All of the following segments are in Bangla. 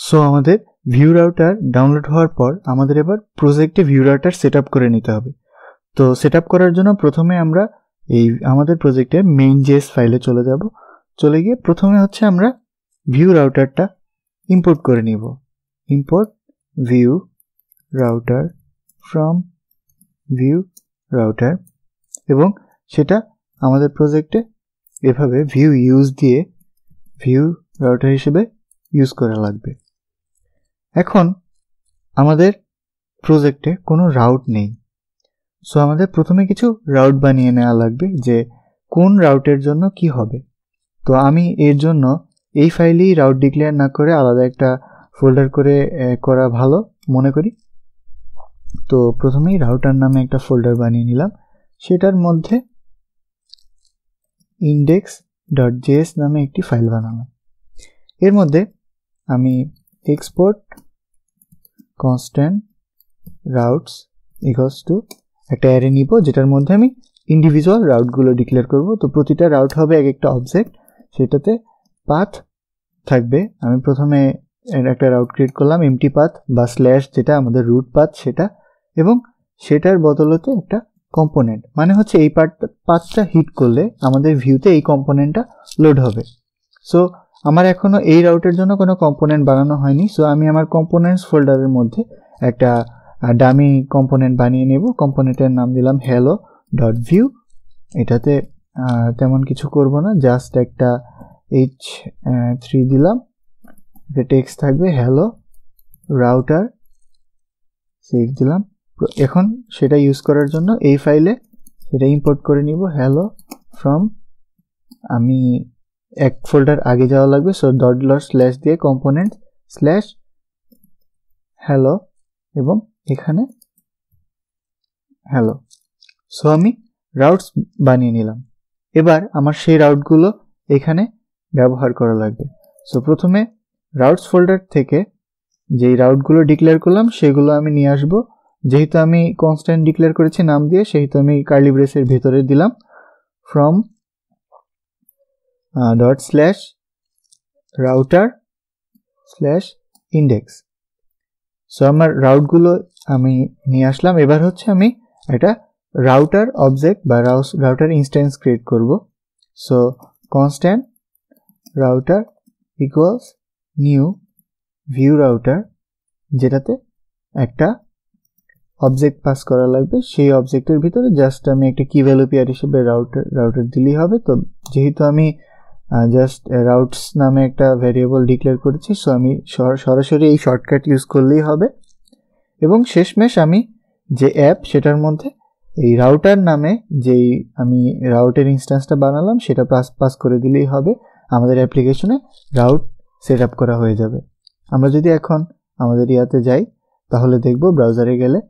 সো আমাদের ভিউ রাউটার ডাউনলোড হওয়ার পর আমাদের এবার প্রজেক্টে ভিউ রাউটার সেট করে নিতে হবে। তো সেট করার জন্য প্রথমে আমরা এই, আমাদের প্রজেক্টে মেইন জেস ফাইলে চলে যাব। চলে গিয়ে প্রথমে হচ্ছে আমরা ভিউ রাউটারটা ইম্পোর্ট করে নিব। Import view router from view router এবং সেটা আমাদের প্রজেক্টে এভাবে ভিউ ইউজ দিয়ে ভিউ রাউটার হিসেবে ইউজ করা লাগবে। এখন আমাদের প্রজেক্টে কোনো রাউট নেই। সো আমাদের প্রথমে কিছু রাউট বানিয়ে নেওয়া লাগবে যে কোন রাউটের জন্য কি হবে। তো আমি এর জন্য এই ফাইলেই রাউট ডিক্লেয়ার না করে আলাদা একটা ফোল্ডার করে করা ভালো মনে করি। তো প্রথমেই রাউটার নামে একটা ফোল্ডার বানিয়ে নিলাম। সেটার মধ্যে ইন্ডেক্স ডট জেএস নামে একটি ফাইল বানালাম। এর মধ্যে আমি export constant routes equals to একটা অ্যারে নিব, যেটার মধ্যে আমি ইন্ডিভিজুয়াল রাউটগুলো ডিক্লেয়ার করব। তো প্রতিটা রাউট হবে এক একটা অবজেক্ট সেটাতে পাথ থাকবে। আমি প্রথমে একটা রাউট ক্রিয়েট করলাম এমটি পাথ বা স্ল্যাশ যেটা আমাদের রুট পাথ সেটা, এবং সেটার বদলতে একটা কম্পোনেন্ট মানে হচ্ছে এই পার্ট পাথটা হিট করলে আমাদের ভিউতে এই কম্পোনেন্টটা লোড হবে। সো আমার এখনও এই রাউটের জন্য কোনো কম্পোনেন্ট বানানো হয়নি সো আমি আমার কম্পোনেন্টস ফোল্ডারের মধ্যে একটা ডামি কম্পোনেন্ট বানিয়ে নেব। কম্পোনেন্টের নাম দিলাম হ্যালো ডট ভিউ এটাতে তেমন কিছু করব না জাস্ট একটা এইচ থ্রি দিলাম। এটা টেক্সট থাকবে হ্যালো রাউটার সেভ দিলাম। এখন সেটা ইউজ করার জন্য এই ফাইলে সেটা ইম্পোর্ট করে নিব হ্যালো ফ্রম আমি এক ফোল্ডার আগে যাওয়া লাগবে সো ডট ডট স্ল্যাশ দিয়ে কম্পোনেন্ট স্ল্যাশ হ্যালো এবং এখানে হ্যালো সো আমি রাউটস বানিয়ে নিলাম। এবার আমার সেই রাউটগুলো এখানে ব্যবহার করা লাগবে। সো প্রথমে রাউটস ফোল্ডার থেকে যেই রাউটগুলো ডিক্লেয়ার করলাম, সেগুলো আমি নিয়ে আসব। যেহেতু আমি কনস্ট্যান্ট ডিক্লেয়ার করেছি নাম দিয়ে, সেহেতু আমি কার্লি ব্রেসের ভেতরে দিলাম। From dot slash router slash index so আমার রাউটগুলো আমি নিয়ে আসলাম। এবার হচ্ছে আমি একটা রাউটার অবজেক্ট বা রাউটার ইনস্ট্যান্স ক্রিয়েট করব। So constant router equals new view router যেটাতে একটা অবজেক্ট পাস করা লাগবে। সেই অবজেক্টের ভিতরে জাস্ট আমি একটা কি ভ্যালু পেয়ার হিসেবে রাউটার রাউটার দিলেই হবে। তো, যেহেতু আমি জাস্ট রাউটস নামে একটা ভ্যারিয়েবল ডিক্লেয়ার করেছি সো আমি সরাসরি এই শর্টকাট ইউজ করলেই হবে। এবং শেষমেশ আমি যে অ্যাপ সেটার মধ্যে এই রাউটার নামে যেই আমি রাউটের ইনস্ট্যান্সটা বানালাম, সেটা পাস পাস করে দিলেই হবে। আমাদের অ্যাপ্লিকেশনে রাউট সেট আপ করা হয়ে যাবে। আমরা যদি এখন আমাদের ইয়াতে যাই, তাহলে দেখব ব্রাউজারে গেলে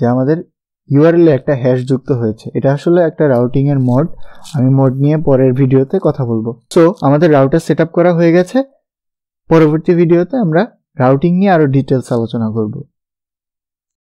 যে আমাদের ইউআরএল একটা হ্যাশ যুক্ত হয়েছে। এটা আসলে একটা রাউটিং এর মোড আমি মোড নিয়ে পরের ভিডিওতে কথা বলব। সো আমাদের রাউটার সেট করা হয়ে গেছে। পরবর্তী ভিডিওতে আমরা রাউটিং নিয়ে আরও ডিটেলস আলোচনা করব।